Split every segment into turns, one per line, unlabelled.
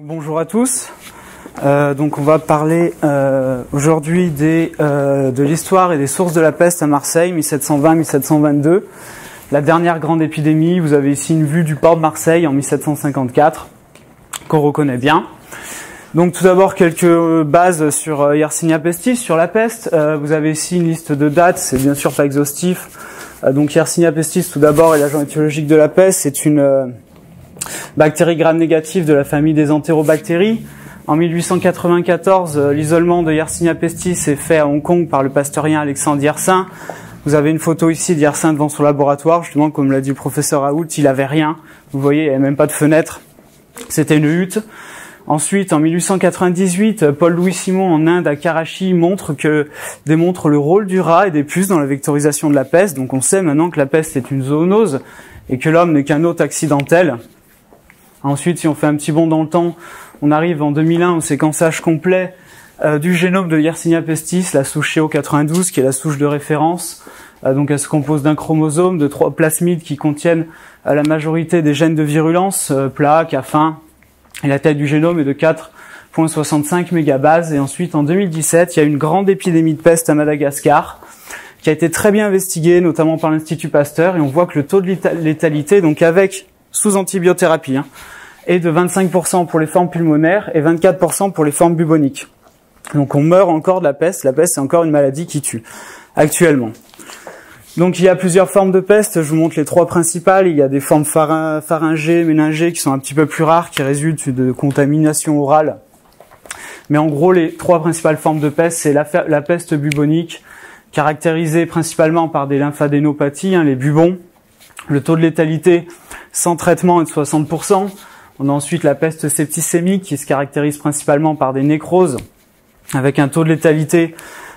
Bonjour à tous. Euh, donc on va parler euh, aujourd'hui euh, de l'histoire et des sources de la peste à Marseille, 1720-1722. La dernière grande épidémie, vous avez ici une vue du port de Marseille en 1754, qu'on reconnaît bien. Donc tout d'abord quelques bases sur Yersinia pestis, sur la peste. vous avez ici une liste de dates, c'est bien sûr pas exhaustif. donc Yersinia pestis tout d'abord est l'agent étiologique de la peste, c'est une bactérie gram négative de la famille des entérobactéries. En 1894, euh, l'isolement de Yersinia pestis est fait à Hong Kong par le pasteurien Alexandre Yersin. Vous avez une photo ici d'Yersin devant son laboratoire. Justement, comme l'a dit le professeur Raoult, il avait rien. Vous voyez, il n'y avait même pas de fenêtre. C'était une hutte. Ensuite, en 1898, Paul-Louis Simon en Inde à Karachi montre que démontre le rôle du rat et des puces dans la vectorisation de la peste. Donc on sait maintenant que la peste est une zoonose et que l'homme n'est qu'un hôte accidentel. Ensuite, si on fait un petit bond dans le temps, on arrive en 2001 au séquençage complet euh, du génome de Yersinia pestis, la souche CO92, qui est la souche de référence. Euh, donc, elle se compose d'un chromosome, de trois plasmides qui contiennent euh, la majorité des gènes de virulence, plaques, afin, et la taille du génome est de 4,65 mégabases. Et ensuite, en 2017, il y a une grande épidémie de peste à Madagascar qui a été très bien investiguée, notamment par l'Institut Pasteur, et on voit que le taux de létalité, donc avec sous antibiothérapie, hein, et de 25% pour les formes pulmonaires et 24% pour les formes buboniques. Donc on meurt encore de la peste. La peste, c'est encore une maladie qui tue actuellement. Donc il y a plusieurs formes de peste. Je vous montre les trois principales. Il y a des formes pharyngées, méningées qui sont un petit peu plus rares, qui résultent de contamination orale. Mais en gros, les trois principales formes de peste, c'est la, peste bubonique, caractérisée principalement par des lymphadénopathies, hein, les bubons. Le taux de létalité sans traitement est de 60%. On a ensuite la peste septicémique qui se caractérise principalement par des nécroses avec un taux de létalité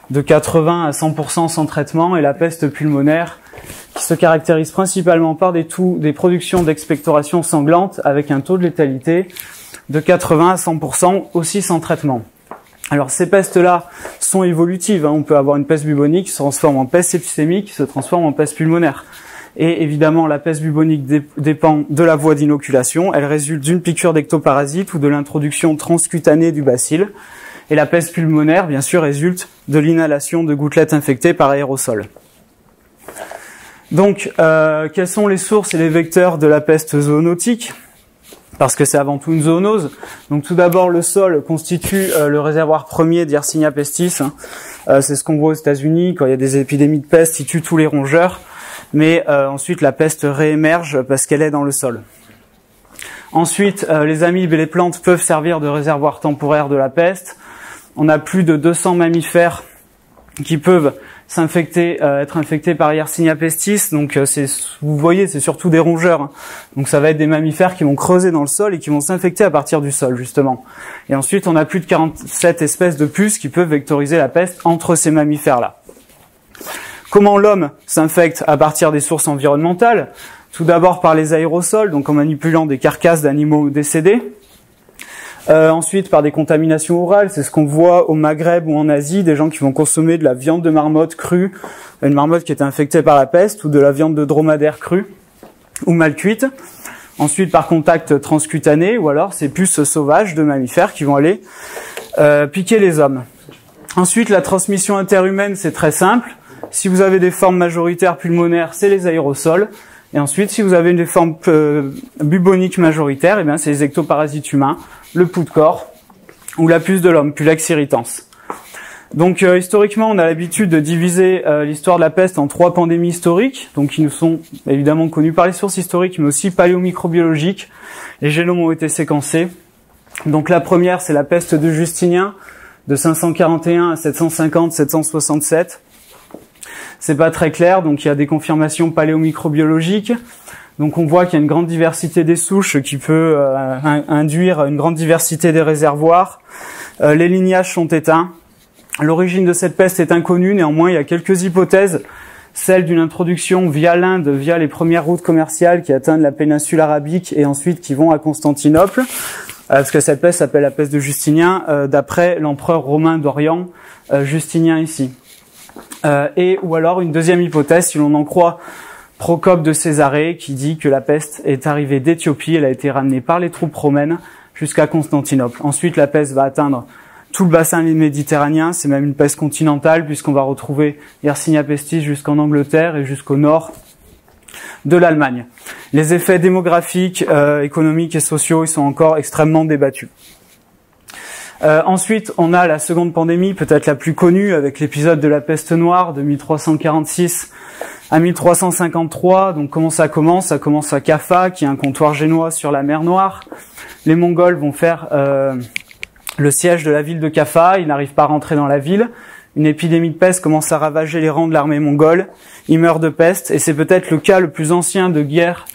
de 80 à 100% sans traitement et la peste pulmonaire qui se caractérise principalement par des, des productions d'expectoration sanglante avec un taux de létalité de 80 à 100% aussi sans traitement. Alors ces pestes-là sont évolutives. Hein. On peut avoir une peste bubonique qui se transforme en peste septicémique, qui se transforme en peste pulmonaire. Et évidemment, la peste bubonique dépend de la voie d'inoculation. Elle résulte d'une piqûre d'ectoparasite ou de l'introduction transcutanée du bacille. Et la peste pulmonaire, bien sûr, résulte de l'inhalation de gouttelettes infectées par aérosol. Donc, euh, quelles sont les sources et les vecteurs de la peste zoonotique? Parce que c'est avant tout une zoonose. Donc, tout d'abord, le sol constitue euh, le réservoir premier d'Yersinia pestis. Hein. Euh, c'est ce qu'on voit aux États-Unis quand il y a des épidémies de peste, ils tuent tous les rongeurs mais euh, ensuite la peste réémerge parce qu'elle est dans le sol. Ensuite, euh, les amibes et les plantes peuvent servir de réservoir temporaire de la peste. On a plus de 200 mammifères qui peuvent s'infecter, euh, être infectés par Yersinia pestis. Donc, vous voyez, c'est surtout des rongeurs. Hein. Donc, ça va être des mammifères qui vont creuser dans le sol et qui vont s'infecter à partir du sol, justement. Et ensuite, on a plus de 47 espèces de puces qui peuvent vectoriser la peste entre ces mammifères-là. Comment l'homme s'infecte à partir des sources environnementales Tout d'abord par les aérosols, donc en manipulant des carcasses d'animaux décédés. Euh, ensuite par des contaminations orales, c'est ce qu'on voit au Maghreb ou en Asie, des gens qui vont consommer de la viande de marmotte crue, une marmotte qui est infectée par la peste, ou de la viande de dromadaire crue ou mal cuite. Ensuite par contact transcutané, ou alors ces puces sauvages de mammifères qui vont aller euh, piquer les hommes. Ensuite la transmission interhumaine, c'est très simple. Si vous avez des formes majoritaires pulmonaires, c'est les aérosols. Et ensuite, si vous avez des formes euh, buboniques majoritaires, eh bien, c'est les ectoparasites humains, le pouls de corps ou la puce de l'homme, Pulex irritans. Donc euh, historiquement, on a l'habitude de diviser euh, l'histoire de la peste en trois pandémies historiques, donc qui nous sont évidemment connues par les sources historiques, mais aussi paléomicrobiologiques. Les génomes ont été séquencés. Donc la première, c'est la peste de Justinien, de 541 à 750-767 c'est pas très clair, donc il y a des confirmations paléomicrobiologiques. Donc on voit qu'il y a une grande diversité des souches qui peut euh, induire une grande diversité des réservoirs. Euh, les lignages sont éteints. L'origine de cette peste est inconnue, néanmoins il y a quelques hypothèses. Celle d'une introduction via l'Inde, via les premières routes commerciales qui atteignent la péninsule arabique et ensuite qui vont à Constantinople, euh, parce que cette peste s'appelle la peste de Justinien, d'après l'empereur romain d'Orient, Justinien ici. Euh, et ou alors une deuxième hypothèse, si l'on en croit Procope de Césarée, qui dit que la peste est arrivée d'Éthiopie, elle a été ramenée par les troupes romaines jusqu'à Constantinople. Ensuite, la peste va atteindre tout le bassin méditerranéen, c'est même une peste continentale puisqu'on va retrouver Yersinia pestis jusqu'en Angleterre et jusqu'au nord de l'Allemagne. Les effets démographiques, euh, économiques et sociaux, ils sont encore extrêmement débattus. Euh, ensuite, on a la seconde pandémie, peut-être la plus connue, avec l'épisode de la peste noire de 1346 à 1353. Donc comment ça commence? Ça commence à Kaffa, qui est un comptoir génois sur la mer Noire. Les Mongols vont faire euh, le siège de la ville de Kaffa. Ils n'arrivent pas à rentrer dans la ville. Une épidémie de peste commence à ravager les rangs de l'armée mongole. Ils meurent de peste, et c'est peut-être le cas le plus ancien de guerre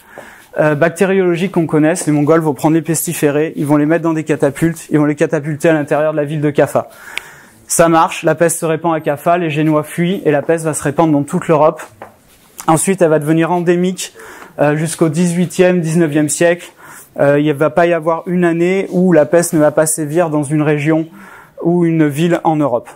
euh, bactériologique qu'on connaisse. Les Mongols vont prendre les pestiférés, ils vont les mettre dans des catapultes, ils vont les catapulter à l'intérieur de la ville de Kaffa. Ça marche, la peste se répand à Kaffa, les Génois fuient et la peste va se répandre dans toute l'Europe. Ensuite, elle va devenir endémique euh, jusqu'au 18e, 19e siècle. Euh, il ne va pas y avoir une année où la peste ne va pas sévir dans une région ou une ville en Europe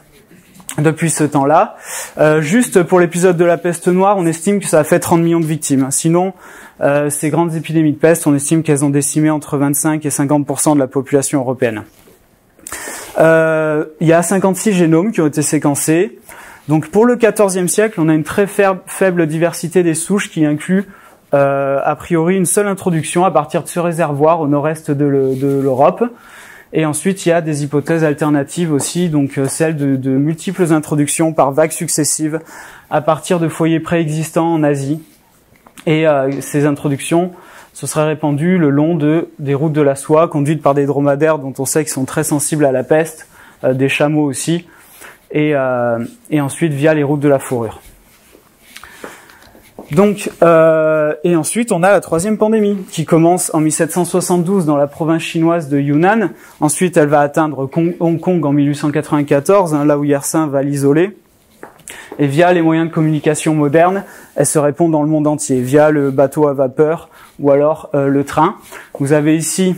depuis ce temps-là. Euh, juste pour l'épisode de la peste noire, on estime que ça a fait 30 millions de victimes. Sinon, euh, ces grandes épidémies de peste, on estime qu'elles ont décimé entre 25 et 50 de la population européenne. Euh, il y a 56 génomes qui ont été séquencés. Donc pour le 14e siècle, on a une très faible diversité des souches qui inclut a priori une seule introduction à partir de ce réservoir au nord-est de l'Europe. Et ensuite, il y a des hypothèses alternatives aussi, donc euh, celles de, multiples introductions par vagues successives à partir de foyers préexistants en Asie. Et euh, ces introductions se seraient répandues le long de des routes de la soie conduites par des dromadaires dont on sait qu'ils sont très sensibles à la peste, euh, des chameaux aussi, et ensuite via les routes de la fourrure. Donc, euh, et ensuite, on a la troisième pandémie qui commence en 1772 dans la province chinoise de Yunnan. Ensuite, elle va atteindre Hong Kong en 1894, hein, là où Yersin va l'isoler. Et via les moyens de communication modernes, elle se répond dans le monde entier, via le bateau à vapeur ou alors euh, le train. Vous avez ici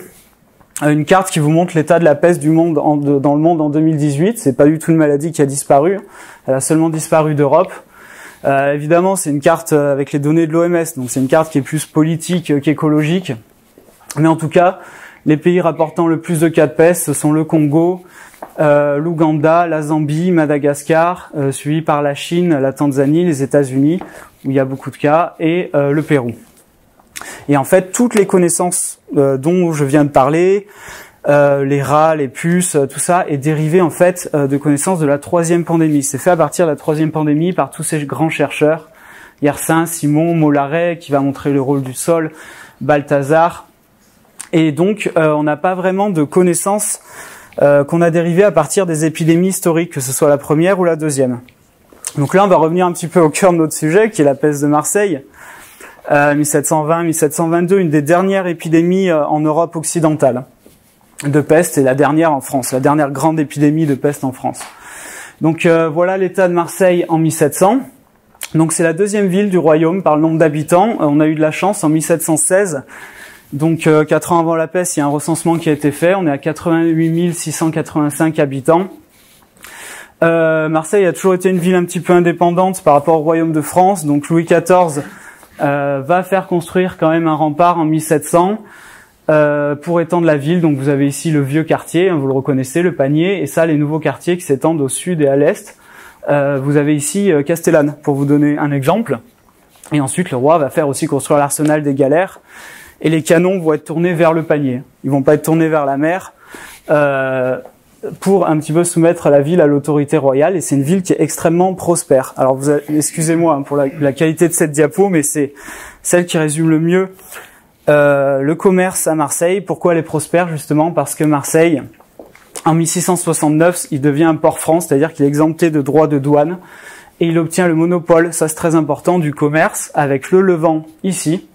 euh, une carte qui vous montre l'état de la peste du monde dans le monde en 2018. C'est pas du tout une maladie qui a disparu. Elle a seulement disparu d'Europe. Euh, évidemment, c'est une carte euh, avec les données de l'OMS, donc c'est une carte qui est plus politique euh, qu'écologique. Mais en tout cas, les pays rapportant le plus de cas de peste, sont le Congo, l'Ouganda, la Zambie, Madagascar, euh, suivi par la Chine, la Tanzanie, les États-Unis, où il y a beaucoup de cas, et le Pérou. Et en fait, toutes les connaissances dont je viens de parler, euh, les rats, les puces, euh, tout ça est dérivé en fait euh, de connaissances de la troisième pandémie. C'est fait à partir de la troisième pandémie par tous ces grands chercheurs, Yersin, Simon, Mollaret, qui va montrer le rôle du sol, Balthazar. Et donc, on n'a pas vraiment de connaissances qu'on a dérivées à partir des épidémies historiques, que ce soit la première ou la deuxième. Donc là, on va revenir un petit peu au cœur de notre sujet, qui est la peste de Marseille. 1720-1722, une des dernières épidémies en Europe occidentale de peste et la dernière en France, la dernière grande épidémie de peste en France. Donc euh, voilà l'état de Marseille en 1700. Donc c'est la deuxième ville du royaume par le nombre d'habitants. Euh, on a eu de la chance en 1716. Donc euh, quatre ans avant la peste, il y a un recensement qui a été fait. On est à 88 685 habitants. Marseille a toujours été une ville un petit peu indépendante par rapport au royaume de France. Donc Louis XIV va faire construire quand même un rempart en 1700 euh, pour étendre la ville. Donc vous avez ici le vieux quartier, hein, vous le reconnaissez, le panier, et ça les nouveaux quartiers qui s'étendent au sud et à l'est. Euh, vous avez ici euh, Castellane, pour vous donner un exemple. Et ensuite le roi va faire aussi construire l'arsenal des galères, et les canons vont être tournés vers le panier. Ils vont pas être tournés vers la mer. Euh, pour un petit peu soumettre la ville à l'autorité royale et c'est une ville qui est extrêmement prospère. Alors excusez-moi hein, pour la, qualité de cette diapo, mais c'est celle qui résume le mieux euh, le commerce à Marseille, pourquoi elle est prospère Justement? Parce que Marseille, en 1669, il devient un port France, c'est-à-dire qu'il est exempté de droits de douane, et il obtient le monopole, ça c'est très important, du commerce avec le Levant ici,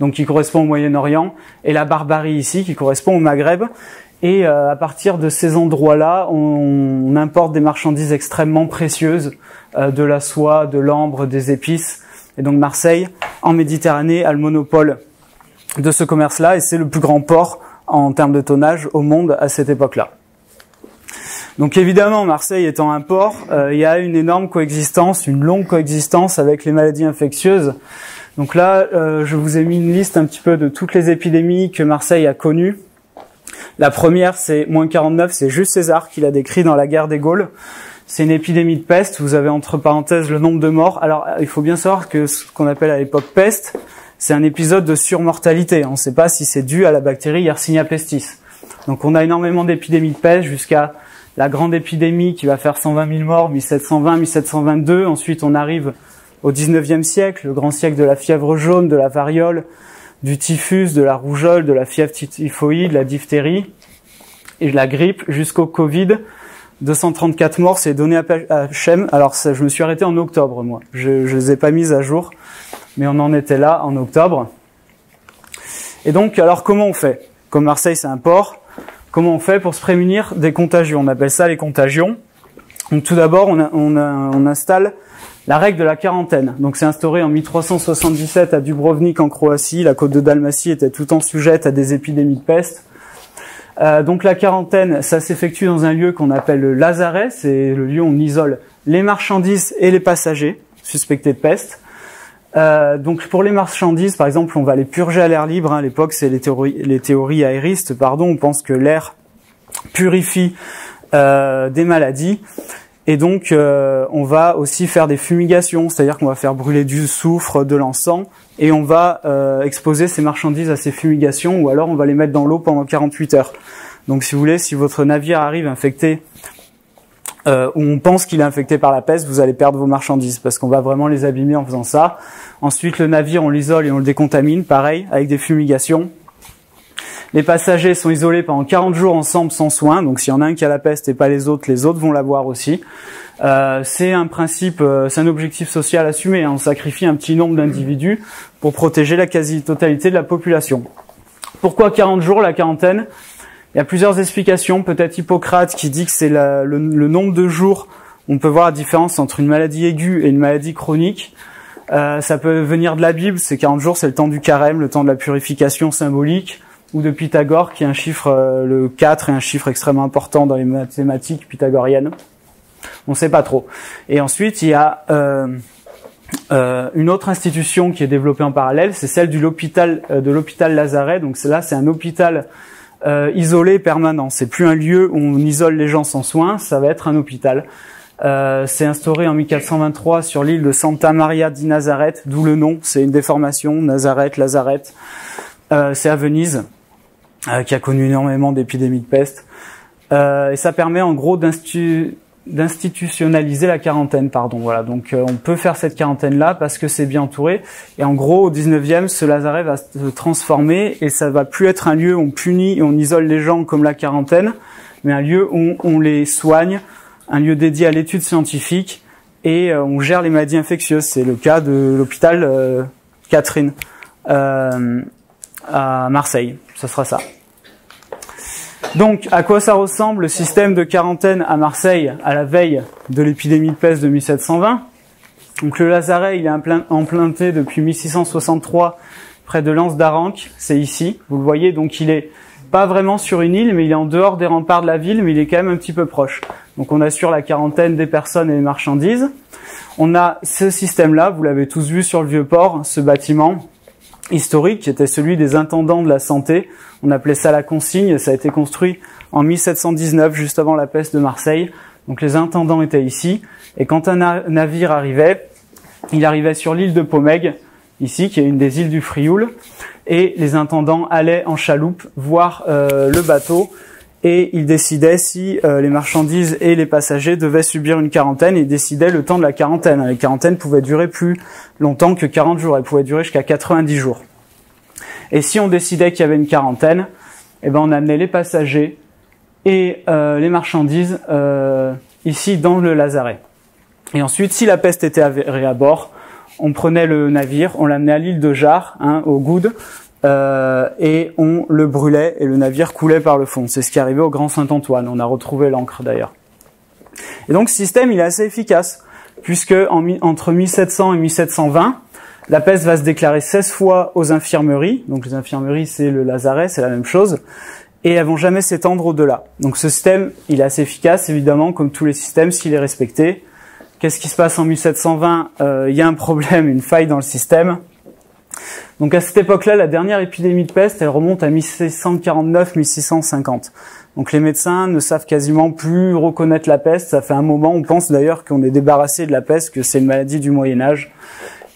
donc qui correspond au Moyen-Orient, et la Barbarie ici, qui correspond au Maghreb. Et euh, à partir de ces endroits-là, on, importe des marchandises extrêmement précieuses, euh, de la soie, de l'ambre, des épices. Et donc Marseille, en Méditerranée, a le monopole de ce commerce-là et c'est le plus grand port en termes de tonnage au monde à cette époque-là. Donc évidemment, Marseille étant un port, euh, il y a une énorme coexistence, une longue coexistence avec les maladies infectieuses. Donc là, euh, je vous ai mis une liste un petit peu de toutes les épidémies que Marseille a connues. La première, c'est moins 49, c'est juste César qui l'a décrit dans la guerre des Gaules. C'est une épidémie de peste. Vous avez entre parenthèses le nombre de morts. Alors, il faut bien savoir que ce qu'on appelle à l'époque peste, c'est un épisode de surmortalité. On ne sait pas si c'est dû à la bactérie Yersinia pestis. Donc, on a énormément d'épidémies de peste jusqu'à la grande épidémie qui va faire 120 000 morts, 1720-1722. Ensuite, on arrive au 19e siècle, le grand siècle de la fièvre jaune, de la variole, du typhus, de la rougeole, de la fièvre typhoïde, de la diphtérie et de la grippe jusqu'au Covid 234 morts, c'est donné à Chem. Alors je me suis arrêté en octobre, moi. Je ne les ai pas mises à jour, mais on en était là en octobre. Et donc, alors comment on fait? Comme Marseille, c'est un port, comment on fait pour se prémunir des contagions? On appelle ça les contagions. Donc tout d'abord, on, on, on, installe la règle de la quarantaine. Donc c'est instauré en 1377 à Dubrovnik en Croatie. La côte de Dalmatie était tout en sujette à des épidémies de peste. Euh, donc la quarantaine, ça s'effectue dans un lieu qu'on appelle le lazaret. C'est le lieu où on isole les marchandises et les passagers suspectés de peste. Euh, donc pour les marchandises, par exemple, on va les purger à l'air libre. Hein. À l'époque, c'est les théories, les théories aéristes. Pardon, on pense que l'air purifie euh, des maladies. Et donc, euh, on va aussi faire des fumigations, c'est-à-dire qu'on va faire brûler du soufre, de l'encens, et on va euh, exposer ces marchandises à ces fumigations, ou alors on va les mettre dans l'eau pendant 48 heures. Donc, si vous voulez, si votre navire arrive infecté, euh, on pense qu'il est infecté par la peste, vous allez perdre vos marchandises, parce qu'on va vraiment les abîmer en faisant ça. Ensuite, le navire, on l'isole et on le décontamine, pareil, avec des fumigations. Les passagers sont isolés pendant 40 jours ensemble sans soins. Donc s'il y en a un qui a la peste et pas les autres, les autres vont l'avoir aussi. Euh, c'est un principe, euh, c'est un objectif social assumé. Hein. On sacrifie un petit nombre d'individus pour protéger la quasi-totalité de la population. Pourquoi 40 jours la quarantaine? Il y a plusieurs explications. Peut-être Hippocrate qui dit que c'est le, le, nombre de jours. On peut voir la différence entre une maladie aiguë et une maladie chronique. Euh, ça peut venir de la Bible. C'est 40 jours, c'est le temps du carême, le temps de la purification symbolique ou de Pythagore, qui est un chiffre, euh, le 4 est un chiffre extrêmement important dans les mathématiques pythagoriennes. On ne sait pas trop. Et ensuite, il y a euh, euh, une autre institution qui est développée en parallèle, c'est celle l'hôpital de l'hôpital Lazaret. Donc là, c'est un hôpital isolé permanent. C'est plus un lieu où on isole les gens sans soins, ça va être un hôpital. c'est instauré en 1423 sur l'île de Santa Maria di Nazareth, d'où le nom. C'est une déformation, Nazareth, Lazareth. c'est à Venise. Euh, qui a connu énormément d'épidémies de peste. Euh, et ça permet en gros d'institutionnaliser la quarantaine, pardon. Voilà, donc euh, on peut faire cette quarantaine-là parce que c'est bien entouré. Et en gros, au 19e, ce lazaret va se transformer et ça va plus être un lieu où on punit et on isole les gens comme la quarantaine, mais un lieu où on les soigne, un lieu dédié à l'étude scientifique et on gère les maladies infectieuses. C'est le cas de l'hôpital Catherine à Marseille. Ce sera ça. Donc, à quoi ça ressemble le système de quarantaine à Marseille à la veille de l'épidémie de peste de 1720 Donc, le Lazaret, il est implanté depuis 1663 près de l'Anse d'Aranque. C'est ici, vous le voyez. Donc, il est pas vraiment sur une île, mais il est en dehors des remparts de la ville, mais il est quand même un petit peu proche. Donc, on assure la quarantaine des personnes et des marchandises. On a ce système-là, vous l'avez tous vu sur le vieux port, ce bâtiment historique qui était celui des intendants de la santé. On appelait ça la consigne. Ça a été construit en 1719, juste avant la peste de Marseille. Donc les intendants étaient ici. Et quand un navire arrivait, il arrivait sur l'île de Pomègue, ici, qui est une des îles du Frioul. Et les intendants allaient en chaloupe voir euh, le bateau et il décidait si euh, les marchandises et les passagers devaient subir une quarantaine et décidait le temps de la quarantaine. La quarantaine pouvait durer plus longtemps que 40 jours, elle pouvait durer jusqu'à 90 jours. Et si on décidait qu'il y avait une quarantaine, eh ben on amenait les passagers et euh, les marchandises euh, ici dans le lazaret. Et ensuite, si la peste était avérée à bord, on prenait le navire, on l'amenait à l'île de Jarre, hein, au Goude, euh, et on le brûlait et le navire coulait par le fond. C'est ce qui est arrivé au Grand Saint-Antoine. On a retrouvé l'encre d'ailleurs. Et donc ce système, il est assez efficace, puisque entre 1700 et 1720, la peste va se déclarer 16 fois aux infirmeries. Donc les infirmeries, c'est le lazaret, c'est la même chose. Et elles vont jamais s'étendre au-delà. Donc ce système, il est assez efficace, évidemment, comme tous les systèmes, s'il est respecté. Qu'est-ce qui se passe en 1720 euh, Il y a un problème, une faille dans le système Donc à cette époque-là, la dernière épidémie de peste, elle remonte à 1649-1650. Donc les médecins ne savent quasiment plus reconnaître la peste. Ça fait un moment, on pense d'ailleurs qu'on est débarrassé de la peste, que c'est une maladie du Moyen Âge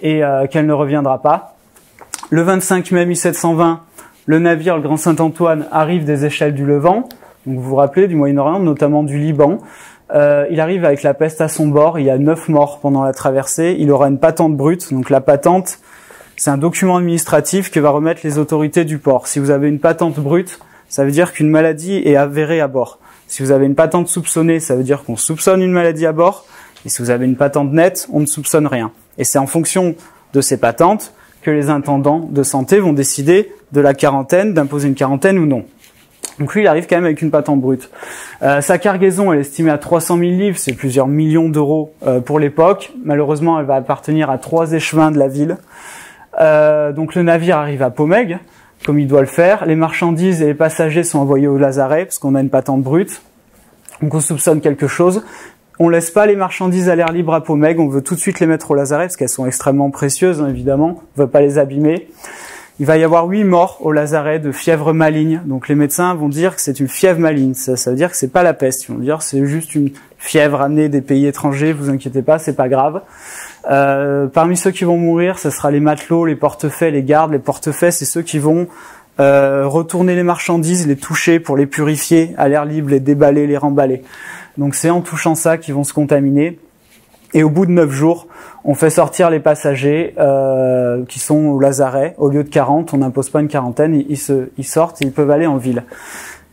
et euh, qu'elle ne reviendra pas. Le 25 mai 1720, le navire le Grand Saint-Antoine arrive des échelles du Levant, donc vous vous rappelez du Moyen-Orient, notamment du Liban. Euh, il arrive avec la peste à son bord. Il y a neuf morts pendant la traversée. Il aura une patente brute. Donc la patente, c'est un document administratif que va remettre les autorités du port. Si vous avez une patente brute, ça veut dire qu'une maladie est avérée à bord. Si vous avez une patente soupçonnée, ça veut dire qu'on soupçonne une maladie à bord. Et si vous avez une patente nette, on ne soupçonne rien. Et c'est en fonction de ces patentes que les intendants de santé vont décider de la quarantaine, d'imposer une quarantaine ou non. Donc lui, il arrive quand même avec une patente brute. Euh, sa cargaison, est estimée à 300 000 livres, c'est plusieurs millions d'euros euh, pour l'époque. Malheureusement, elle va appartenir à trois échevins de la ville. Euh, donc le navire arrive à Pomègue, comme il doit le faire. Les marchandises et les passagers sont envoyés au Lazaret, parce qu'on a une patente brute. Donc on soupçonne quelque chose. On laisse pas les marchandises à l'air libre à Pomègue, on veut tout de suite les mettre au Lazaret, parce qu'elles sont extrêmement précieuses, hein, évidemment. On veut pas les abîmer. Il va y avoir huit morts au lazaret de fièvre maligne. Donc les médecins vont dire que c'est une fièvre maligne. Ça, ça veut dire que c'est pas la peste. Ils vont dire c'est juste une fièvre amenée des pays étrangers. Vous inquiétez pas, c'est pas grave. Euh, parmi ceux qui vont mourir, ce sera les matelots, les portefaix, les gardes. Les portefaix, c'est ceux qui vont euh, retourner les marchandises, les toucher pour les purifier à l'air libre, les déballer, les remballer. Donc c'est en touchant ça qu'ils vont se contaminer. Et au bout de neuf jours, on fait sortir les passagers euh, qui sont au Lazaret. Au lieu de 40, on n'impose pas une quarantaine, ils, se, ils sortent, ils peuvent aller en ville.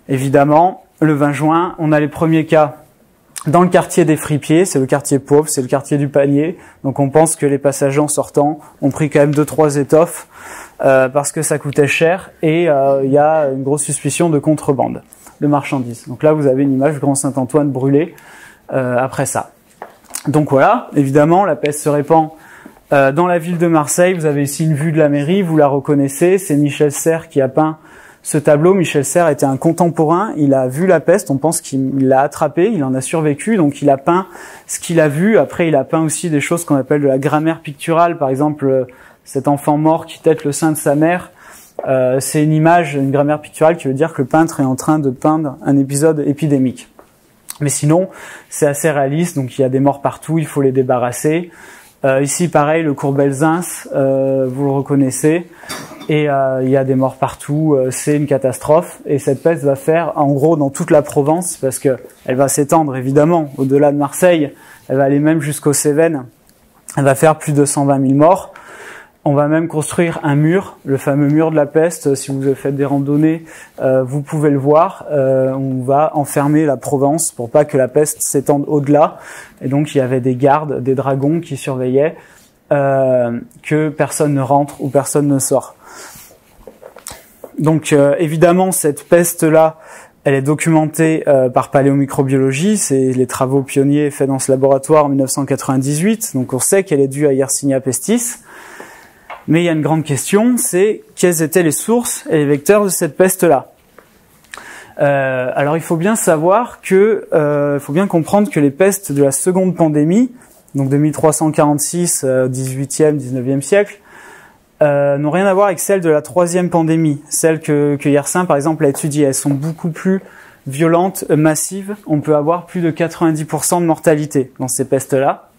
Évidemment, le 20 juin, on a les premiers cas dans le quartier des fripiers, c'est le quartier pauvre, c'est le quartier du panier. Donc on pense que les passagers en sortant ont pris quand même deux trois étoffes euh, parce que ça coûtait cher et euh, il y a une grosse suspicion de contrebande de marchandises. Donc là vous avez une image du Grand Saint-Antoine brûlé euh, après ça. Donc voilà, évidemment, la peste se répand euh, dans la ville de Marseille. Vous avez ici une vue de la mairie, vous la reconnaissez. C'est Michel Serres qui a peint ce tableau. Michel Serres était un contemporain. Il a vu la peste. On pense qu'il l'a attrapé. Il en a survécu. Donc il a peint ce qu'il a vu. Après, il a peint aussi des choses qu'on appelle de la grammaire picturale. Par exemple, euh, cet enfant mort qui tête le sein de sa mère. Euh, c'est une image, une grammaire picturale qui veut dire que le peintre est en train de peindre un épisode épidémique. Mais sinon, c'est assez réaliste, donc il y a des morts partout, il faut les débarrasser. Euh, ici, pareil, le Courbelzins, euh, vous le reconnaissez, et euh, il y a des morts partout. Euh, c'est une catastrophe, et cette peste va faire, en gros, dans toute la Provence, parce que elle va s'étendre évidemment au-delà de Marseille, elle va aller même jusqu'aux Cévennes. Elle va faire plus de 120 000 morts. On va même construire un mur, le fameux mur de la peste. Si vous faites des randonnées, euh, vous pouvez le voir. Euh, on va enfermer la Provence pour pas que la peste s'étende au-delà. Et donc il y avait des gardes, des dragons qui surveillaient euh, que personne ne rentre ou personne ne sort. Donc évidemment cette peste-là, elle est documentée par paléomicrobiologie. C'est les travaux pionniers faits dans ce laboratoire en 1998. Donc on sait qu'elle est due à Yersinia pestis. Mais il y a une grande question, c'est quelles étaient les sources et les vecteurs de cette peste-là euh, alors il faut bien savoir que, euh, faut bien comprendre que les pestes de la seconde pandémie, donc de 1346, 18e, 19e siècle, euh, n'ont rien à voir avec celles de la troisième pandémie, celles que, que Yersin par exemple a étudiées. Elles sont beaucoup plus violentes, massives. On peut avoir plus de 90% de mortalité dans ces pestes-là.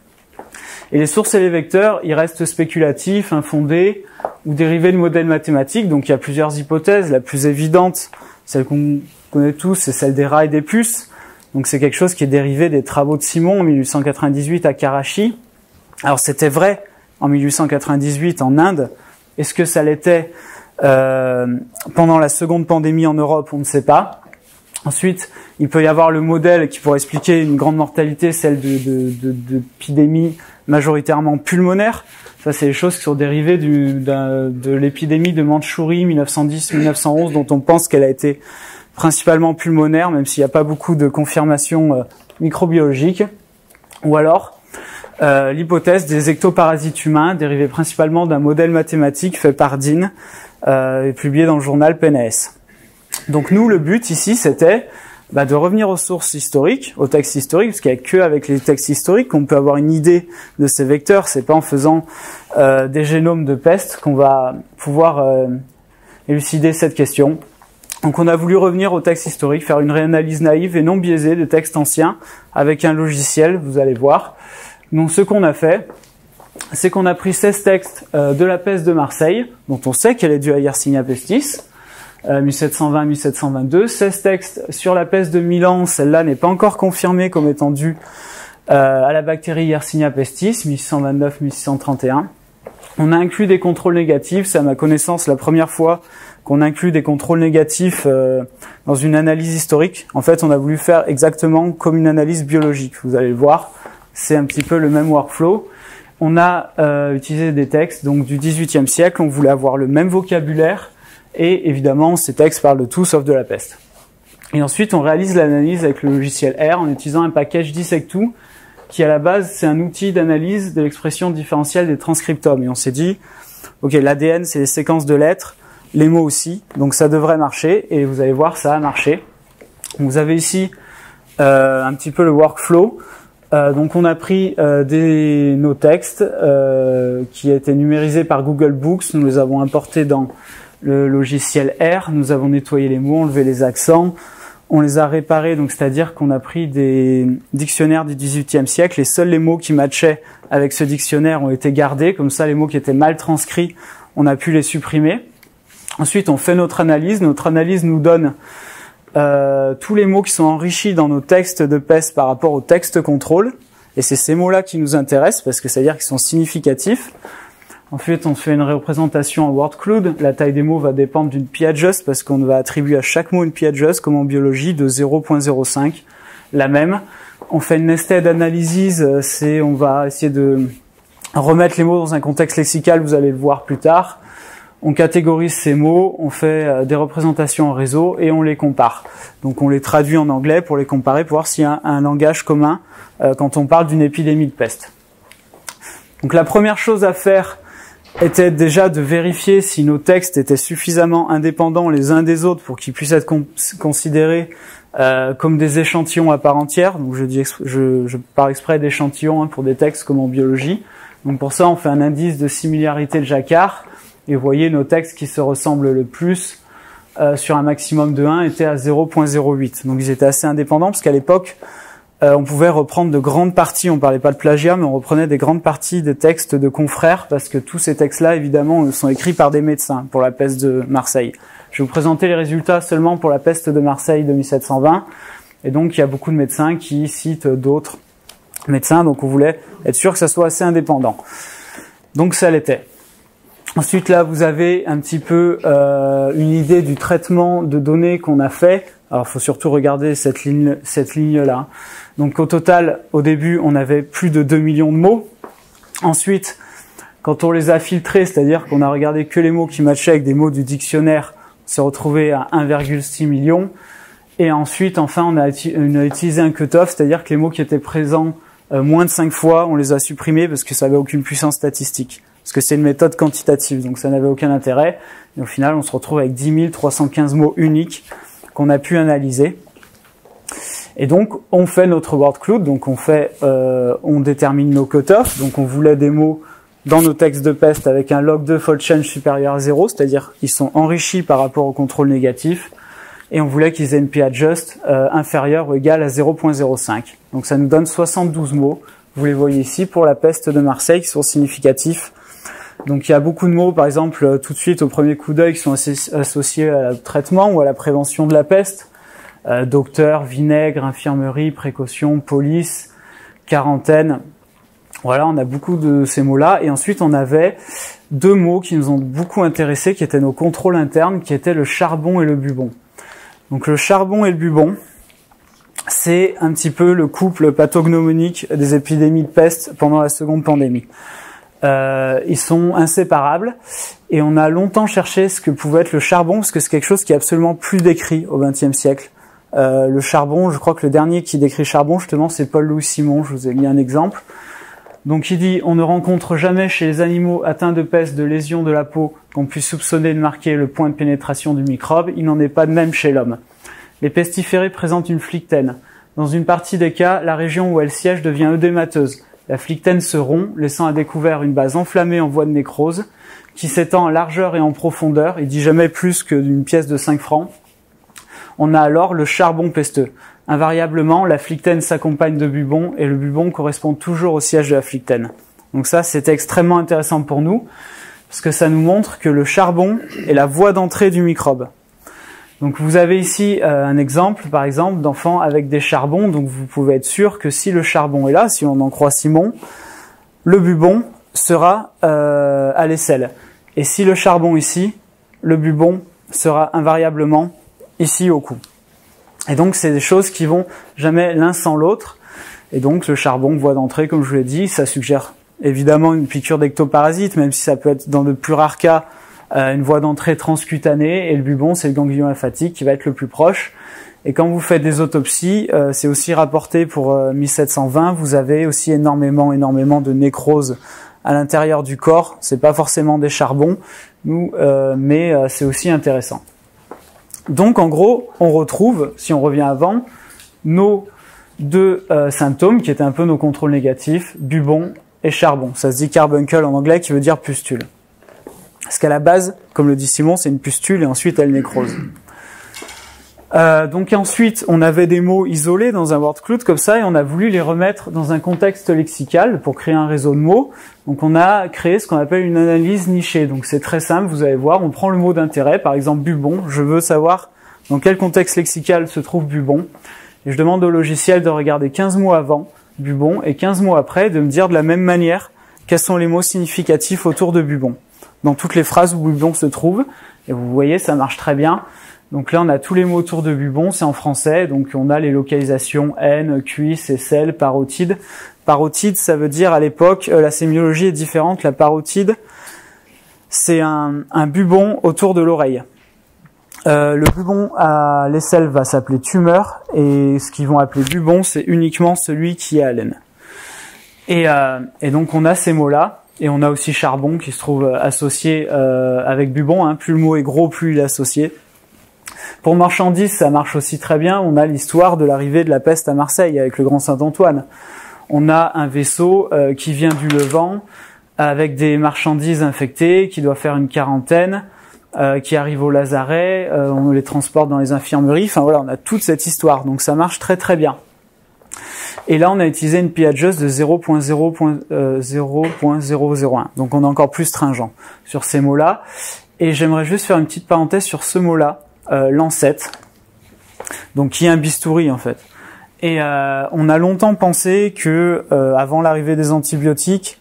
Et les sources et les vecteurs, ils restent spéculatifs, infondés ou dérivés de modèles mathématiques. Donc il y a plusieurs hypothèses. La plus évidente, celle qu'on connaît tous, c'est celle des rats et des puces. Donc c'est quelque chose qui est dérivé des travaux de Simon en 1898 à Karachi. Alors c'était vrai en 1898 en Inde. Est-ce que ça l'était euh, pendant la seconde pandémie en Europe? On ne sait pas. Ensuite, il peut y avoir le modèle qui pourrait expliquer une grande mortalité, celle d'épidémies majoritairement pulmonaires. Ça, c'est les choses qui sont dérivées de l'épidémie de Mandchourie 1910-1911, dont on pense qu'elle a été principalement pulmonaire, même s'il n'y a pas beaucoup de confirmations euh, microbiologiques. Ou alors, euh, l'hypothèse des ectoparasites humains, dérivée principalement d'un modèle mathématique fait par Dean euh, et publié dans le journal PNAS. Donc nous, le but ici, c'était bah, de revenir aux sources historiques, aux textes historiques, parce qu'il n'y a que avec les textes historiques qu'on peut avoir une idée de ces vecteurs. C'est pas en faisant euh, des génomes de peste qu'on va pouvoir euh, élucider cette question. Donc on a voulu revenir aux textes historiques, faire une réanalyse naïve et non biaisée des textes anciens avec un logiciel, vous allez voir. Donc ce qu'on a fait, c'est qu'on a pris 16 textes euh, de la peste de Marseille, dont on sait qu'elle est due à Yersinia pestis, 1720-1722, 16 textes sur la peste de Milan, celle-là n'est pas encore confirmée comme étant due euh, à la bactérie Yersinia pestis, 1629-1631. On a inclus des contrôles négatifs, c'est à ma connaissance la première fois qu'on inclut des contrôles négatifs euh, dans une analyse historique. En fait, on a voulu faire exactement comme une analyse biologique. Vous allez le voir, c'est un petit peu le même workflow. On a euh, utilisé des textes donc du XVIIIe siècle. On voulait avoir le même vocabulaire et évidemment, ces textes parlent de tout sauf de la peste. Et ensuite, on réalise l'analyse avec le logiciel R en utilisant un package Dissect2 qui à la base c'est un outil d'analyse de l'expression différentielle des transcriptomes. Et on s'est dit, ok, l'ADN c'est les séquences de lettres, les mots aussi, donc ça devrait marcher. Et vous allez voir, ça a marché. Vous avez ici euh, un petit peu le workflow. Euh, donc on a pris euh, des, nos textes euh, qui étaient numérisés par Google Books, nous les avons importés dans le logiciel R, nous avons nettoyé les mots, enlevé les accents, on les a réparés, donc c'est-à-dire qu'on a pris des dictionnaires du XVIIIe siècle, et seuls les mots qui matchaient avec ce dictionnaire ont été gardés, comme ça les mots qui étaient mal transcrits, on a pu les supprimer. Ensuite, on fait notre analyse. Notre analyse nous donne euh, tous les mots qui sont enrichis dans nos textes de PES par rapport au texte contrôle. Et c'est ces mots-là qui nous intéressent parce que c'est-à-dire qu'ils sont significatifs. Ensuite, on fait une représentation en word cloud. La taille des mots va dépendre d'une p-adjust parce qu'on va attribuer à chaque mot une p-adjust comme en biologie de 0.05, la même. On fait une nested analysis, c'est on va essayer de remettre les mots dans un contexte lexical, vous allez le voir plus tard. On catégorise ces mots, on fait euh, des représentations en réseau et on les compare. Donc on les traduit en anglais pour les comparer, pour voir s'il y a un, langage commun euh, quand on parle d'une épidémie de peste. Donc la première chose à faire était déjà de vérifier si nos textes étaient suffisamment indépendants les uns des autres pour qu'ils puissent être considérés euh, comme des échantillons à part entière. Donc je, dis, je, je parle exprès d'échantillons hein, pour des textes comme en biologie. Donc pour ça, on fait un indice de similarité de Jacquard. Et vous voyez, nos textes qui se ressemblent le plus euh, sur un maximum de 1 étaient à 0.08. Donc ils étaient assez indépendants parce qu'à l'époque, euh, on pouvait reprendre de grandes parties, on parlait pas de plagiat, mais on reprenait des grandes parties des textes de confrères, parce que tous ces textes-là, évidemment, sont écrits par des médecins pour la peste de Marseille. Je vais vous présenter les résultats seulement pour la peste de Marseille de 1720, et donc il y a beaucoup de médecins qui citent d'autres médecins, donc on voulait être sûr que ça soit assez indépendant. Donc ça l'était. Ensuite, là, vous avez un petit peu euh, une idée du traitement de données qu'on a fait. Alors, faut surtout regarder cette ligne, cette ligne-là. Donc, au total, au début, on avait plus de 2 millions de mots. Ensuite, quand on les a filtrés, c'est-à-dire qu'on a regardé que les mots qui matchaient avec des mots du dictionnaire, on s'est retrouvé à 1,6 million. Et ensuite, enfin, on a, utilisé un cutoff, c'est-à-dire que les mots qui étaient présents euh, moins de 5 fois, on les a supprimés parce que ça n'avait aucune puissance statistique parce que c'est une méthode quantitative, donc ça n'avait aucun intérêt. Et au final, on se retrouve avec 10 315 mots uniques qu'on a pu analyser. Et donc, on fait notre word cloud, donc on fait, euh, on détermine nos cutoffs. Donc, on voulait des mots dans nos textes de peste avec un log de fold change supérieur à 0, c'est-à-dire qu'ils sont enrichis par rapport au contrôle négatif. Et on voulait qu'ils aient une p-adjust euh, inférieure ou égale à 0.05. Donc, ça nous donne 72 mots. Vous les voyez ici pour la peste de Marseille qui sont significatifs donc il y a beaucoup de mots, par exemple, euh, tout de suite au premier coup d'œil, qui sont associés au traitement ou à la prévention de la peste. Euh, docteur, vinaigre, infirmerie, précaution, police, quarantaine. Voilà, on a beaucoup de ces mots-là. Et ensuite, on avait deux mots qui nous ont beaucoup intéressés, qui étaient nos contrôles internes, qui étaient le charbon et le bubon. Donc le charbon et le bubon, c'est un petit peu le couple pathognomonique des épidémies de peste pendant la seconde pandémie. Euh, ils sont inséparables et on a longtemps cherché ce que pouvait être le charbon parce que c'est quelque chose qui est absolument plus décrit au XXe siècle. Euh, le charbon, je crois que le dernier qui décrit charbon justement c'est Paul-Louis Simon, je vous ai mis un exemple. Donc il dit on ne rencontre jamais chez les animaux atteints de peste de lésions de la peau qu'on puisse soupçonner de marquer le point de pénétration du microbe, il n'en est pas de même chez l'homme. Les pestiférés présentent une flictène. Dans une partie des cas, la région où elle siège devient œdémateuse. La flictène se rompt, laissant à découvert une base enflammée en voie de nécrose, qui s'étend en largeur et en profondeur, et dit jamais plus que d'une pièce de 5 francs. On a alors le charbon pesteux. Invariablement, la flictène s'accompagne de bubon, et le bubon correspond toujours au siège de la flictène. Donc ça, c'était extrêmement intéressant pour nous, parce que ça nous montre que le charbon est la voie d'entrée du microbe. Donc vous avez ici euh, un exemple, par exemple, d'enfants avec des charbons. Donc vous pouvez être sûr que si le charbon est là, si on en croit Simon, le bubon sera euh, à l'aisselle. Et si le charbon ici, le bubon sera invariablement ici au cou. Et donc c'est des choses qui vont jamais l'un sans l'autre. Et donc le charbon, voie d'entrée, comme je vous l'ai dit, ça suggère évidemment une piqûre d'ectoparasite, même si ça peut être dans de plus rares cas une voie d'entrée transcutanée, et le bubon, c'est le ganglion lymphatique qui va être le plus proche. Et quand vous faites des autopsies, euh, c'est aussi rapporté pour 1720, euh, vous avez aussi énormément, énormément de nécrose à l'intérieur du corps. C'est pas forcément des charbons, mais c'est aussi intéressant. Donc en gros, on retrouve, si on revient avant, nos deux symptômes qui étaient un peu nos contrôles négatifs, bubon et charbon. Ça se dit carbuncle en anglais qui veut dire pustule. Parce qu'à la base, comme le dit Simon, c'est une pustule et ensuite elle nécrose. Euh, donc ensuite, on avait des mots isolés dans un word cloud comme ça et on a voulu les remettre dans un contexte lexical pour créer un réseau de mots. Donc on a créé ce qu'on appelle une analyse nichée. Donc c'est très simple, vous allez voir, on prend le mot d'intérêt, par exemple bubon, je veux savoir dans quel contexte lexical se trouve bubon. Et je demande au logiciel de regarder 15 mots avant bubon et 15 mots après de me dire de la même manière quels sont les mots significatifs autour de bubon dans toutes les phrases où Bubon se trouve. Et vous voyez, ça marche très bien. Donc là, on a tous les mots autour de Bubon, c'est en français. Donc on a les localisations haine, cuisse, aisselle, parotide. Parotide, ça veut dire à l'époque, euh, la sémiologie est différente. La parotide, c'est un, un, bubon autour de l'oreille. Euh, le bubon à l'aisselle va s'appeler tumeur et ce qu'ils vont appeler bubon, c'est uniquement celui qui est à l'aine. Et, euh, et donc on a ces mots-là. Et on a aussi charbon qui se trouve euh, associé euh, avec bubon. Hein. Plus le mot est gros, plus il est associé. Pour marchandises, ça marche aussi très bien. On a l'histoire de l'arrivée de la peste à Marseille avec le Grand Saint-Antoine. On a un vaisseau euh, qui vient du Levant avec des marchandises infectées, qui doit faire une quarantaine, qui arrive au lazaret, on les transporte dans les infirmeries. Enfin voilà, on a toute cette histoire. Donc ça marche très très bien. Et là, on a utilisé une p de 0.0.001. Euh, Donc on est encore plus stringent sur ces mots-là. Et j'aimerais juste faire une petite parenthèse sur ce mot-là, euh, lancette, donc qui est un bistouri en fait. Et euh, on a longtemps pensé que euh, avant l'arrivée des antibiotiques,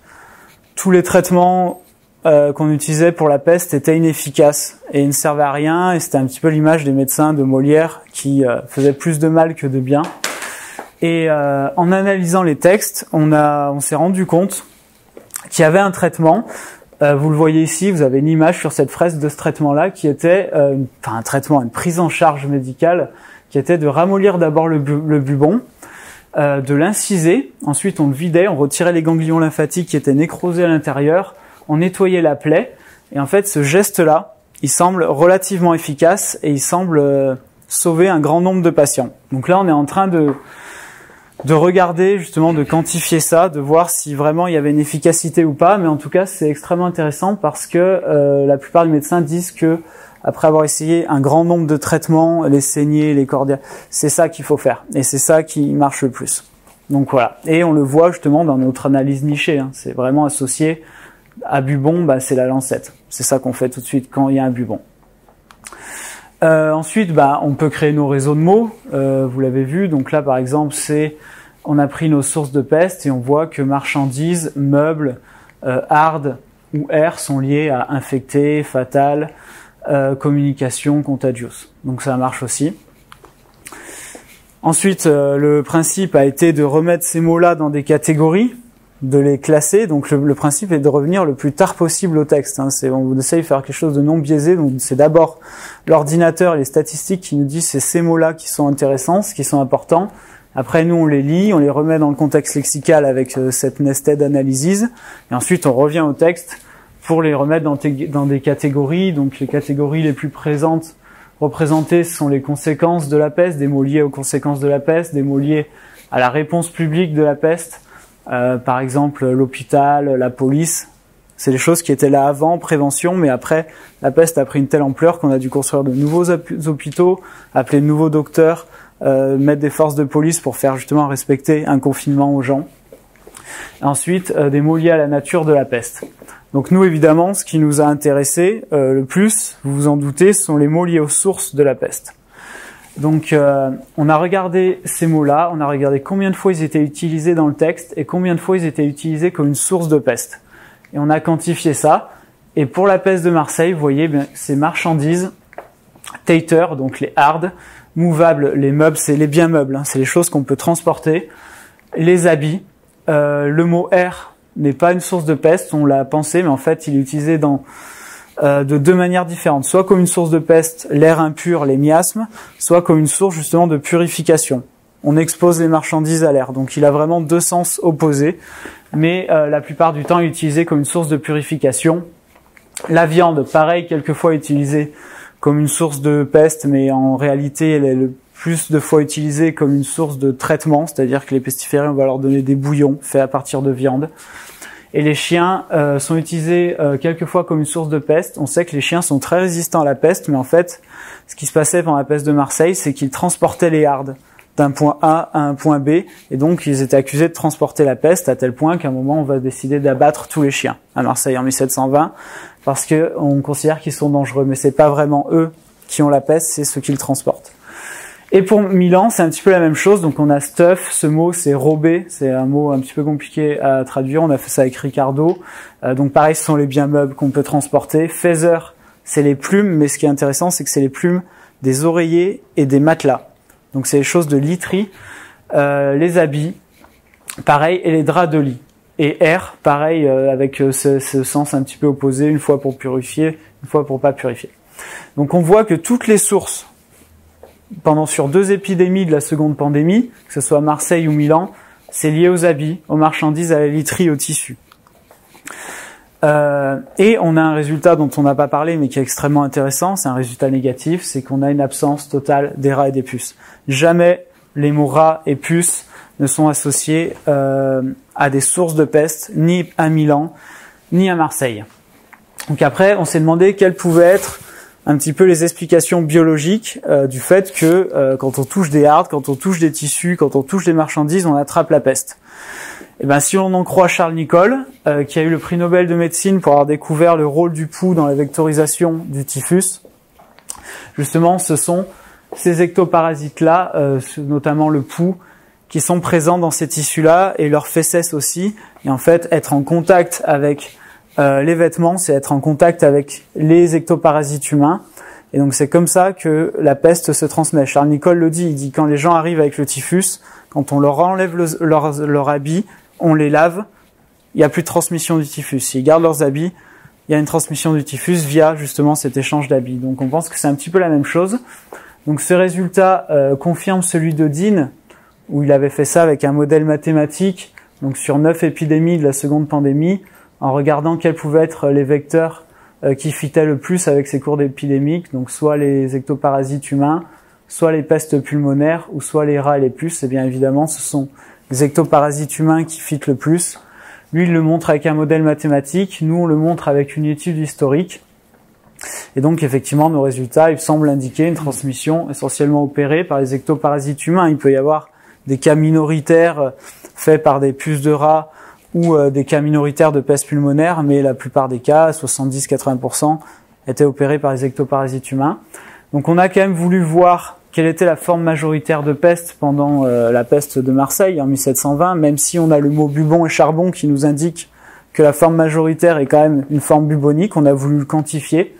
tous les traitements qu'on utilisait pour la peste étaient inefficaces et ne servaient à rien. Et c'était un petit peu l'image des médecins de Molière qui faisaient plus de mal que de bien. Et euh, en analysant les textes, on, a, on s'est rendu compte qu'il y avait un traitement. Euh, vous le voyez ici, vous avez une image sur cette fresque de ce traitement-là qui était, euh, enfin un traitement, une prise en charge médicale qui était de ramollir d'abord le, le, bubon, euh, de l'inciser, ensuite on le vidait, on retirait les ganglions lymphatiques qui étaient nécrosés à l'intérieur, on nettoyait la plaie, et en fait ce geste-là, il semble relativement efficace et il semble euh, sauver un grand nombre de patients. Donc là on est en train de de regarder justement, de quantifier ça, de voir si vraiment il y avait une efficacité ou pas. Mais en tout cas, c'est extrêmement intéressant parce que euh, la plupart des médecins disent que après avoir essayé un grand nombre de traitements, les saignées, les cordiales, c'est ça qu'il faut faire et c'est ça qui marche le plus. Donc voilà. Et on le voit justement dans notre analyse nichée. Hein. C'est vraiment associé à bubon, bah, c'est la lancette. C'est ça qu'on fait tout de suite quand il y a un bubon. Euh, ensuite, bah, on peut créer nos réseaux de mots. Euh, vous l'avez vu. Donc là, par exemple, c'est on a pris nos sources de peste et on voit que marchandises, meubles, euh, hard ou air sont liés à infecté, fatal, euh, communication, contagious. Donc ça marche aussi. Ensuite, euh, le principe a été de remettre ces mots-là dans des catégories de les classer. Donc le, principe est de revenir le plus tard possible au texte. Hein. C'est, on essaye de faire quelque chose de non biaisé. Donc c'est d'abord l'ordinateur et les statistiques qui nous disent c'est ces mots-là qui sont intéressants, qui sont importants. Après nous on les lit, on les remet dans le contexte lexical avec euh, cette nested analysis, et ensuite on revient au texte pour les remettre dans, dans des catégories. Donc les catégories les plus présentes représentés, ce sont les conséquences de la peste, des mots liés aux conséquences de la peste, des mots liés à la réponse publique de la peste, euh, par exemple l'hôpital, la police. C'est des choses qui étaient là avant, prévention, mais après, la peste a pris une telle ampleur qu'on a dû construire de nouveaux hôpitaux, appeler de nouveaux docteurs, euh, mettre des forces de police pour faire justement respecter un confinement aux gens. Ensuite, euh, des mots liés à la nature de la peste. Donc nous, évidemment, ce qui nous a intéressé le plus, vous vous en doutez, sont les mots liés aux sources de la peste. Donc euh, on a regardé ces mots-là, on a regardé combien de fois ils étaient utilisés dans le texte et combien de fois ils étaient utilisés comme une source de peste. Et on a quantifié ça. Et pour la peste de Marseille, vous voyez, bien, ces marchandises, tater, donc les hard, mouvables, les meubles, c'est les biens meubles, hein, c'est les choses qu'on peut transporter, les habits, euh, le mot air n'est pas une source de peste, on l'a pensé, mais en fait il est utilisé dans euh, de deux manières différentes, soit comme une source de peste, l'air impur, les miasmes, soit comme une source justement de purification. On expose les marchandises à l'air, donc il a vraiment deux sens opposés, mais euh, la plupart du temps utilisé comme une source de purification. La viande, pareil, quelquefois utilisée comme une source de peste, mais en réalité elle est le plus de fois utilisée comme une source de traitement, c'est-à-dire que les pestiférés, on va leur donner des bouillons faits à partir de viande. Et les chiens euh, sont utilisés euh, quelquefois comme une source de peste. On sait que les chiens sont très résistants à la peste, mais en fait, ce qui se passait pendant la peste de Marseille, c'est qu'ils transportaient les hardes d'un point A à un point B, et donc ils étaient accusés de transporter la peste à tel point qu'à un moment on va décider d'abattre tous les chiens à Marseille en 1720, parce que on considère qu'ils sont dangereux, mais c'est pas vraiment eux qui ont la peste, c'est ceux qui le transportent. Et pour Milan, c'est un petit peu la même chose. Donc on a stuff, ce mot c'est robé, c'est un mot un petit peu compliqué à traduire. On a fait ça avec Ricardo. Euh, donc pareil, ce sont les biens meubles qu'on peut transporter. Feather, c'est les plumes, mais ce qui est intéressant, c'est que c'est les plumes des oreillers et des matelas. Donc c'est les choses de literie, euh, les habits, pareil, et les draps de lit. Et air, pareil, euh, avec ce, ce, sens un petit peu opposé, une fois pour purifier, une fois pour pas purifier. Donc on voit que toutes les sources pendant sur deux épidémies de la seconde pandémie, que ce soit Marseille ou Milan, c'est lié aux habits, aux marchandises, à la literie, aux tissus. Euh, et on a un résultat dont on n'a pas parlé, mais qui est extrêmement intéressant. C'est un résultat négatif, c'est qu'on a une absence totale des rats et des puces. Jamais les mots rats et puces ne sont associés euh, à des sources de peste, ni à Milan, ni à Marseille. Donc après, on s'est demandé quelles pouvaient être un petit peu les explications biologiques euh, du fait que euh, quand on touche des hardes, quand on touche des tissus, quand on touche des marchandises, on attrape la peste. Et eh ben si on en croit Charles Nicole, euh, qui a eu le prix Nobel de médecine pour avoir découvert le rôle du pouls dans la vectorisation du typhus, justement, ce sont ces ectoparasites-là, notamment le pouls, qui sont présents dans ces tissus-là et leurs fesses aussi. Et en fait, être en contact avec euh, les vêtements, c'est être en contact avec les ectoparasites humains. Et donc c'est comme ça que la peste se transmet. Charles Nicole le dit, il dit quand les gens arrivent avec le typhus, quand on leur enlève leur, habit, on les lave, il n'y a plus de transmission du typhus. S'ils gardent leurs habits, il y a une transmission du typhus via justement cet échange d'habits. Donc on pense que c'est un petit peu la même chose. Donc ce résultat euh, confirme celui de Dean, où il avait fait ça avec un modèle mathématique, donc sur neuf épidémies de la seconde pandémie en regardant quels pouvaient être les vecteurs euh, qui fitaient le plus avec ces cours d'épidémiques, donc soit les ectoparasites humains, soit les pestes pulmonaires, ou soit les rats et les puces, et bien évidemment ce sont les ectoparasites humains qui fitent le plus. Lui, il le montre avec un modèle mathématique, nous on le montre avec une étude historique. Et donc effectivement, nos résultats, ils semblent indiquer une transmission essentiellement opérée par les ectoparasites humains. Il peut y avoir des cas minoritaires euh, faits par des puces de rats ou euh, des cas minoritaires de peste pulmonaire, mais la plupart des cas, 70-80%, étaient opérés par les ectoparasites humains. Donc on a quand même voulu voir quelle était la forme majoritaire de peste pendant euh, la peste de Marseille en 1720, même si on a le mot bubon et charbon qui nous indique que la forme majoritaire est quand même une forme bubonique, on a voulu le quantifier.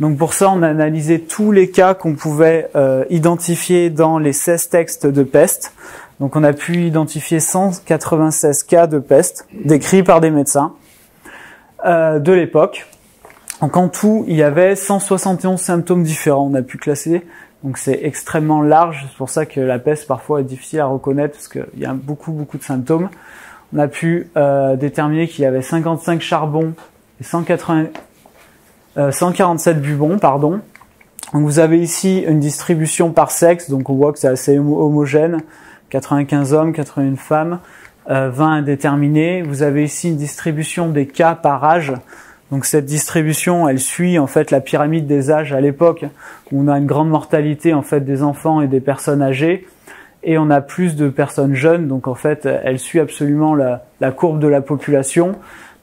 Donc pour ça, on a analysé tous les cas qu'on pouvait euh, identifier dans les 16 textes de peste. Donc on a pu identifier 196 cas de peste décrits par des médecins euh, de l'époque. Donc en tout, il y avait 171 symptômes différents. On a pu classer. Donc c'est extrêmement large. C'est pour ça que la peste parfois est difficile à reconnaître parce qu'il y a beaucoup beaucoup de symptômes. On a pu euh, déterminer qu'il y avait 55 charbons et 180, 147 bubons, pardon. vous avez ici une distribution par sexe, donc on voit que c'est assez homogène, 95 hommes, 81 femmes, 20 euh, indéterminés. Vous avez ici une distribution des cas par âge. Donc cette distribution, elle suit en fait la pyramide des âges à l'époque où on a une grande mortalité en fait des enfants et des personnes âgées et on a plus de personnes jeunes. Donc en fait, elle suit absolument la, courbe de la population.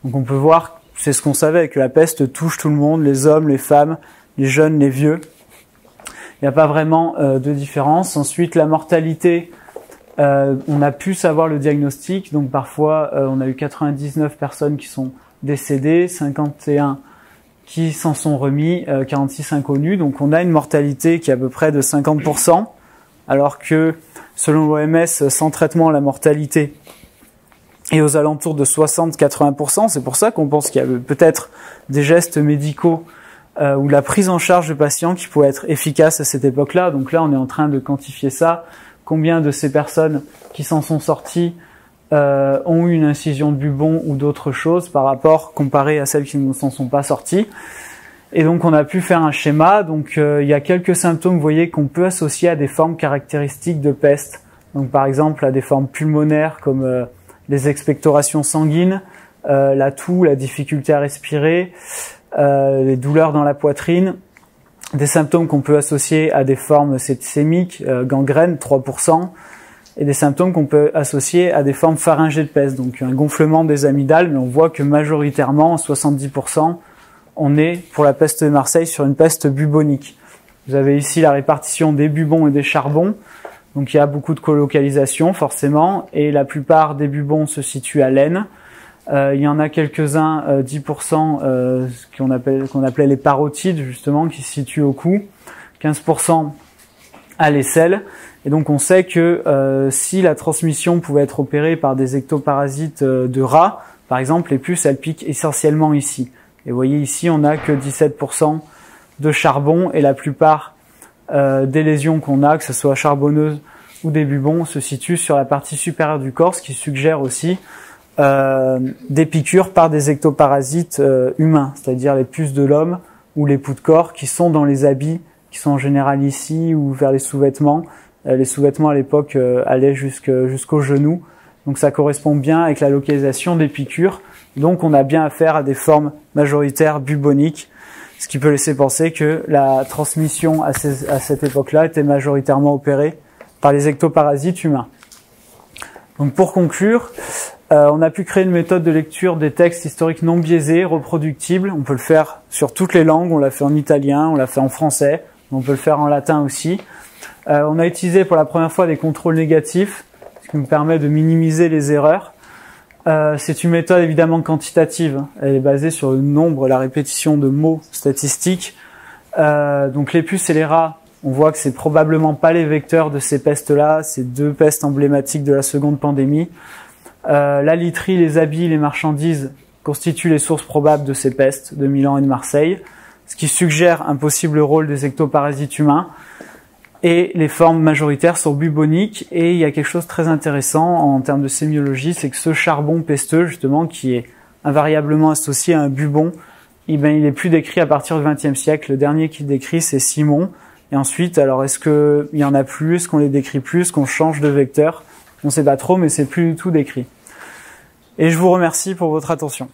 Donc on peut voir, c'est ce qu'on savait, que la peste touche tout le monde, les hommes, les femmes, les jeunes, les vieux. Il n'y a pas vraiment euh, de différence. Ensuite, la mortalité, euh, on a pu savoir le diagnostic. Donc parfois, euh, on a eu 99 personnes qui sont décédées, 51 qui s'en sont remis, 46 inconnus. Donc on a une mortalité qui est à peu près de 50%, alors que selon l'OMS, sans traitement, la mortalité est aux alentours de 60-80%. C'est pour ça qu'on pense qu'il y a peut-être des gestes médicaux euh, ou la prise en charge de patients qui pourrait être efficace à cette époque-là. Donc là, on est en train de quantifier ça. Combien de ces personnes qui s'en sont sorties euh, ont eu une incision de bubon ou d'autres choses par rapport comparé à celles qui ne s'en sont pas sorties. Et donc on a pu faire un schéma. Donc euh, il y a quelques symptômes, vous voyez, qu'on peut associer à des formes caractéristiques de peste. Donc par exemple à des formes pulmonaires comme euh, les expectorations sanguines, la toux, la difficulté à respirer, les douleurs dans la poitrine, des symptômes qu'on peut associer à des formes septicémiques, euh, gangrène 3%, et des symptômes qu'on peut associer à des formes pharyngées de peste, donc un gonflement des amygdales, mais on voit que majoritairement, 70%, on est pour la peste de Marseille sur une peste bubonique. Vous avez ici la répartition des bubons et des charbons. Donc il y a beaucoup de colocalisation forcément, et la plupart des bubons se situent à l'Aisne. Euh, il y en a quelques-uns, 10%, euh, euh, qu'on appelle, qu'on appelait les parotides, justement, qui se situent au cou, 15% à l'aisselle. Et donc on sait que si la transmission pouvait être opérée par des ectoparasites de rats, par exemple, les puces, elles piquent essentiellement ici. Et vous voyez ici, on n'a que 17% de charbon et la plupart des lésions qu'on a, que ce soit charbonneuse ou des bubons, se situent sur la partie supérieure du corps, ce qui suggère aussi euh, des piqûres par des ectoparasites euh, humains, c'est-à-dire les puces de l'homme ou les poux de corps qui sont dans les habits, qui sont en général ici ou vers les sous-vêtements. Euh, les sous-vêtements à l'époque allaient jusqu'au genou, donc ça correspond bien avec la localisation des piqûres. Donc on a bien affaire à des formes majoritaires buboniques, ce qui peut laisser penser que la transmission à, à cette époque-là était majoritairement opérée par les ectoparasites humains. Donc pour conclure, euh, on a pu créer une méthode de lecture des textes historiques non biaisés, reproductibles. On peut le faire sur toutes les langues. On l'a fait en italien, on l'a fait en français, on peut le faire en latin aussi. Euh, on a utilisé pour la première fois des contrôles négatifs, ce qui nous permet de minimiser les erreurs. Euh, c'est une méthode évidemment quantitative. Elle est basée sur le nombre, la répétition de mots statistiques. donc les puces et les rats, on voit que c'est probablement pas les vecteurs de ces pestes-là, ces deux pestes emblématiques de la seconde pandémie. Euh, la literie, les habits, les marchandises constituent les sources probables de ces pestes de Milan et de Marseille, ce qui suggère un possible rôle des ectoparasites humains. Et les formes majoritaires sont buboniques. Et il y a quelque chose de très intéressant en termes de sémiologie, c'est que ce charbon pesteux, justement, qui est invariablement associé à un bubon, eh ben, il est plus décrit à partir du XXe siècle. Le dernier qui décrit, c'est Simon. Et ensuite, alors, est-ce qu'il y en a plus, est-ce qu'on les décrit plus, est-ce qu'on change de vecteur? On sait pas trop, mais c'est plus du tout décrit. Et je vous remercie pour votre attention.